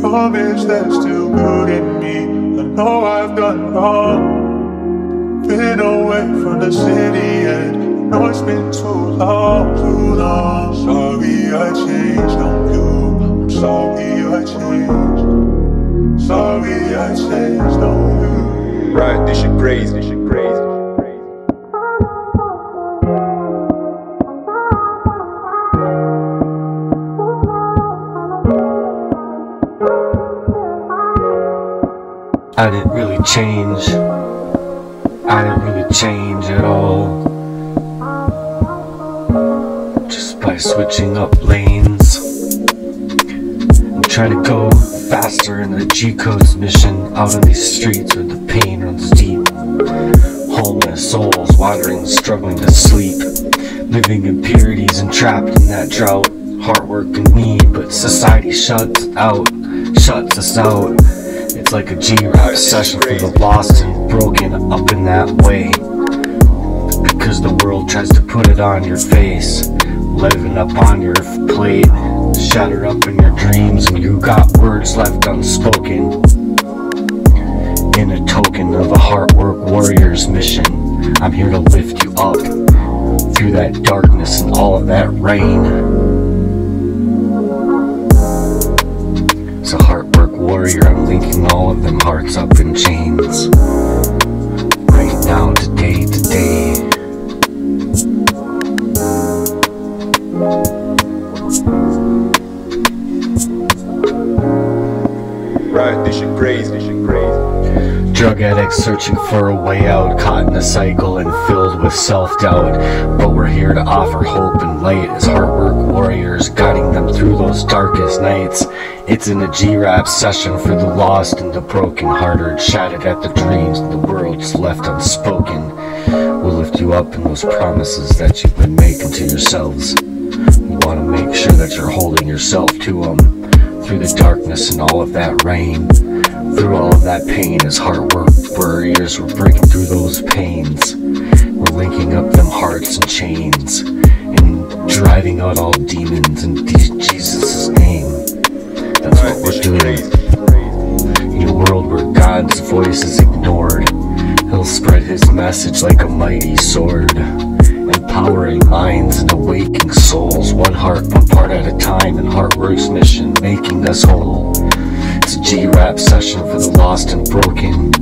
Promise there's still good in me. I know I've done wrong. Been away from the city and I know it's been too long, too long. Sorry I changed on you. I'm sorry I changed. Sorry I changed on you. Right, this shit crazy, this shit crazy. I didn't really change. I didn't really change at all. Just by switching up lanes. I'm trying to go faster in the G Codes mission out on these streets where the pain runs deep. Homeless souls wandering, struggling to sleep. Living impurities and trapped in that drought. Hard work and need, but society shuts out, shuts us out. It's like a G-rap session for the lost and broken up in that way. Because the world tries to put it on your face, living up on your plate, shattered up in your dreams, and you got words left unspoken. In a token of a heart work warrior's mission, I'm here to lift you up through that darkness and all of that rain. Linking all of them hearts up in chains. Right now, today, today. Right, this shit crazy, this shit crazy. Drug addicts searching for a way out, caught in a cycle and filled with self doubt. But we're here to offer hope and light as hard work warriors, guiding them through those darkest nights. It's in a G rap session for the lost and the broken hearted, shattered at the dreams the world's left unspoken. We'll lift you up in those promises that you've been making to yourselves. We want to make sure that you're holding yourself to them through the darkness and all of that rain. Through all of that pain as hard work warriors, we're breaking through those pains. We're linking up them hearts and chains and driving out all demons in Jesus' name. That's what we're doing. In a world where God's voice is ignored, He'll spread His message like a mighty sword, empowering minds and awakening souls, one heart, one part at a time, in Heartwerks mission, making us whole. It's a G-rap session for the lost and broken,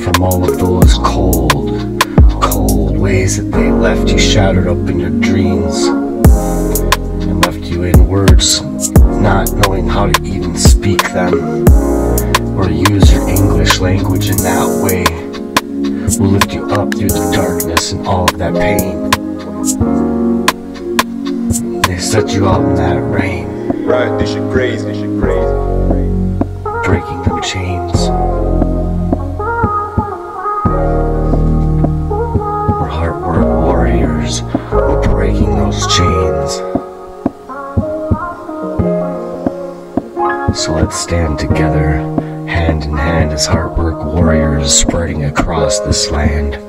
from all of those cold, cold ways that they left you shattered up in your dreams, and left you in words, not knowing how to even speak them or use your English language in that way will lift you up through the darkness and all of that pain. They set you up in that rain, Right, this shit crazy, this shit crazy. Breaking them chains. We're heart work warriors. We're breaking those chains. So let's stand together, hand in hand as heart work warriors spreading across this land.